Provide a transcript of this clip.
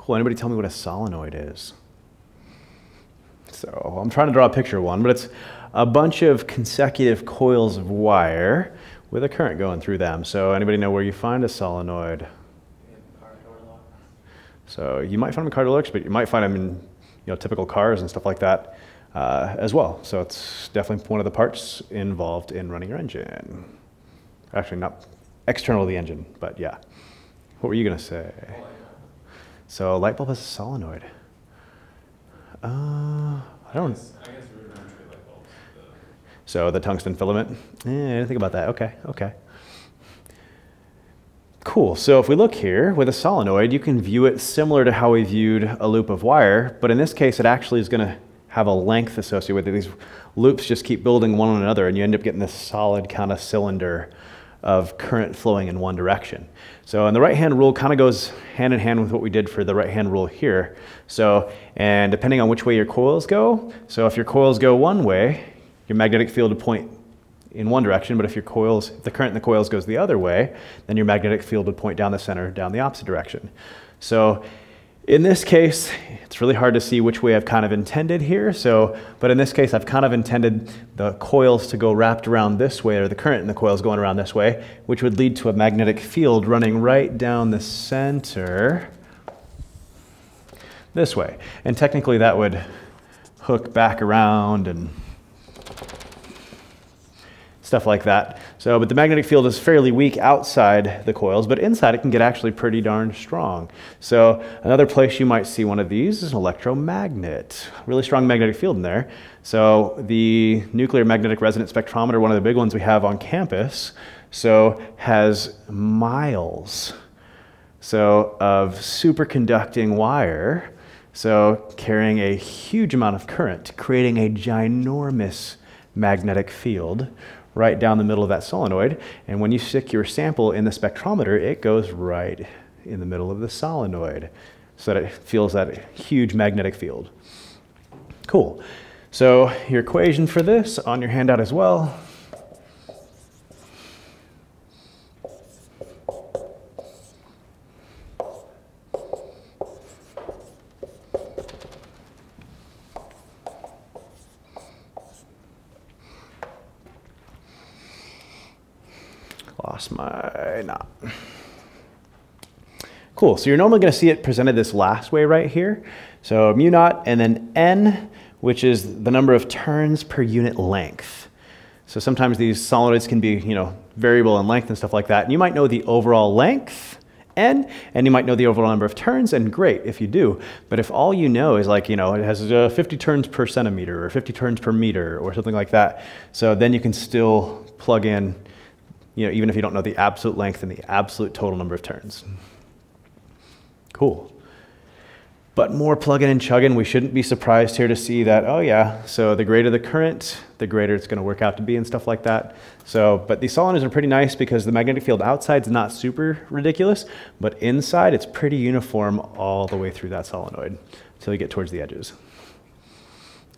Cool. Anybody tell me what a solenoid is? So I'm trying to draw a picture of one, but it's a bunch of consecutive coils of wire with a current going through them. So anybody know where you find a solenoid? So you might find them in car door locks, but you might find them in you know typical cars and stuff like that uh, as well. So it's definitely one of the parts involved in running your engine. Actually, not external to the engine, but yeah. What were you gonna say? So light bulb has a solenoid. Uh, I don't. So the tungsten filament. Eh, I didn't think about that. Okay, okay. Cool. So if we look here with a solenoid, you can view it similar to how we viewed a loop of wire, but in this case, it actually is going to have a length associated with it. These loops just keep building one on another, and you end up getting this solid kind of cylinder of current flowing in one direction. So, and the right-hand rule kind of goes hand in hand with what we did for the right-hand rule here. So, and depending on which way your coils go, so if your coils go one way, your magnetic field will point in one direction, but if your coils, if the current in the coils goes the other way, then your magnetic field would point down the center, down the opposite direction. So in this case, it's really hard to see which way I've kind of intended here. So, but in this case, I've kind of intended the coils to go wrapped around this way, or the current in the coils going around this way, which would lead to a magnetic field running right down the center this way. And technically that would hook back around and stuff like that. So, but the magnetic field is fairly weak outside the coils, but inside it can get actually pretty darn strong. So another place you might see one of these is an electromagnet. Really strong magnetic field in there. So the nuclear magnetic resonance spectrometer, one of the big ones we have on campus, so has miles so of superconducting wire, so carrying a huge amount of current, creating a ginormous magnetic field right down the middle of that solenoid. And when you stick your sample in the spectrometer, it goes right in the middle of the solenoid so that it feels that huge magnetic field. Cool. So your equation for this on your handout as well. Lost my knot. Cool, so you're normally gonna see it presented this last way right here. So mu naught and then N, which is the number of turns per unit length. So sometimes these solenoids can be, you know, variable in length and stuff like that. And you might know the overall length, N, and you might know the overall number of turns, and great if you do. But if all you know is like, you know, it has uh, 50 turns per centimeter or 50 turns per meter or something like that, so then you can still plug in you know, even if you don't know the absolute length and the absolute total number of turns. Cool. But more plugging and chugging, we shouldn't be surprised here to see that, oh yeah, so the greater the current, the greater it's gonna work out to be and stuff like that. So, but these solenoids are pretty nice because the magnetic field outside is not super ridiculous, but inside it's pretty uniform all the way through that solenoid until you get towards the edges.